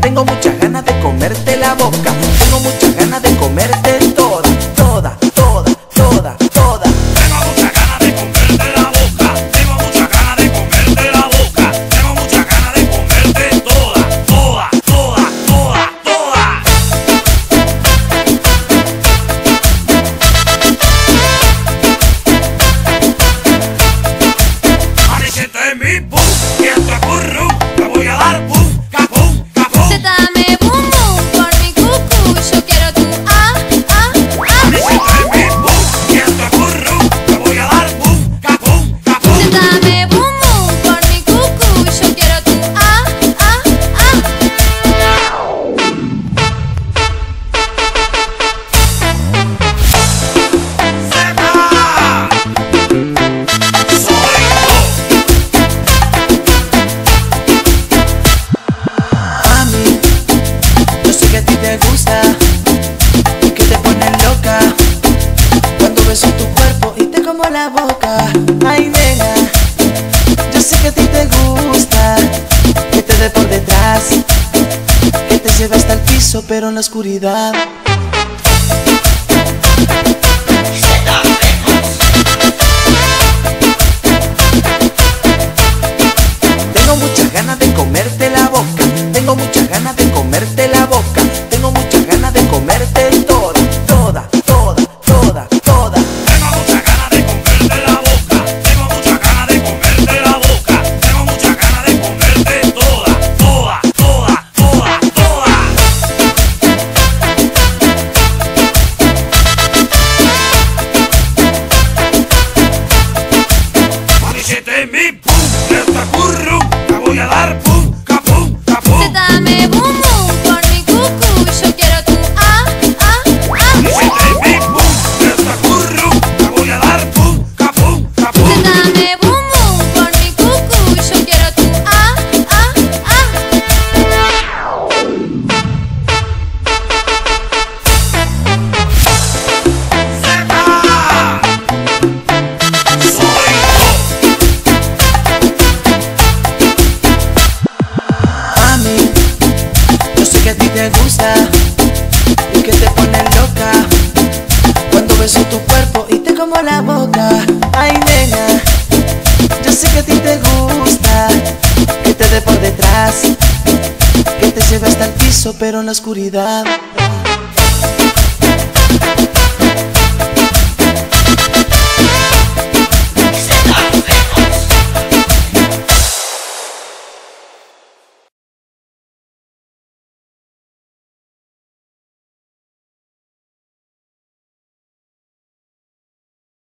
Tengo muchas ganas de comerte la boca. Pero en la oscuridad. Te gusta y que te pone loca cuando beso tu cuerpo y te como la boca. Ay, nena, yo sé que a ti te gusta que te dé por detrás, que te lleve hasta el piso, pero en la oscuridad.